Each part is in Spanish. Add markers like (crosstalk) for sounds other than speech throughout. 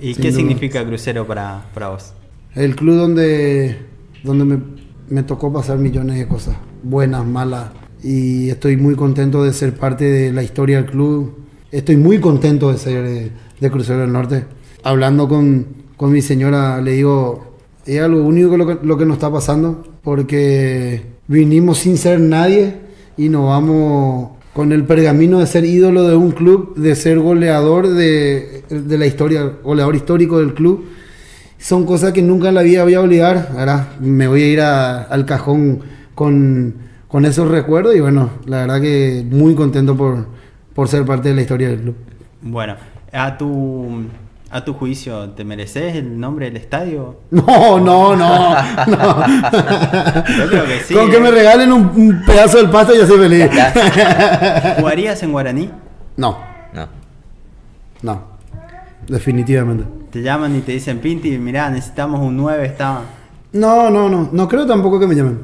¿Y Sin qué duda. significa Crucero para, para vos? El club donde, donde me, me tocó pasar millones de cosas, buenas, malas, y estoy muy contento de ser parte de la historia del club. Estoy muy contento de ser de, de Crucero del Norte. Hablando con, con mi señora, le digo, es algo único lo que, lo que nos está pasando, porque vinimos sin ser nadie y nos vamos con el pergamino de ser ídolo de un club, de ser goleador de, de la historia, goleador histórico del club son cosas que nunca en la vida voy a olvidar. Ahora me voy a ir al cajón con, con esos recuerdos y bueno, la verdad que muy contento por, por ser parte de la historia del club. Bueno, a tu, a tu juicio, ¿te mereces el nombre del estadio? (laughs) No, no, no. no. Yo creo que sí, Con que eh. me regalen un, un pedazo del pasto ya soy feliz. (laughs) ¿Jugarías en guaraní? No, No. no. Definitivamente. Te llaman y te dicen, Pinti, mirá, necesitamos un 9, está... No, no, no. No creo tampoco que me llamen.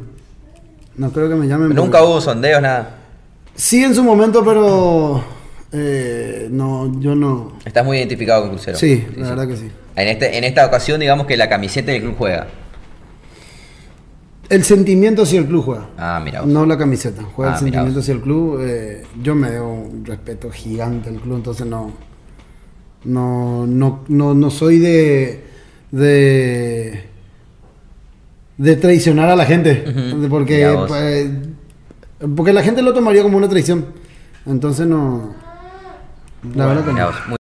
No creo que me llamen. Nunca porque- hubo sondeos, nada. Sí, en su momento, pero. eh, no, yo no. Estás muy identificado con Crucero. Sí, la verdad que sí. En, este, en esta ocasión, digamos que la camiseta del club juega. El sentimiento si el club juega. Ah, mira. vos. No la camiseta, juega Ah, el sentimiento si el club. eh, yo me debo un respeto gigante al club, entonces no. No, no, no, no soy de. de. de traicionar a la gente. Porque. pues, porque la gente lo tomaría como una traición. Entonces no. La verdad que no.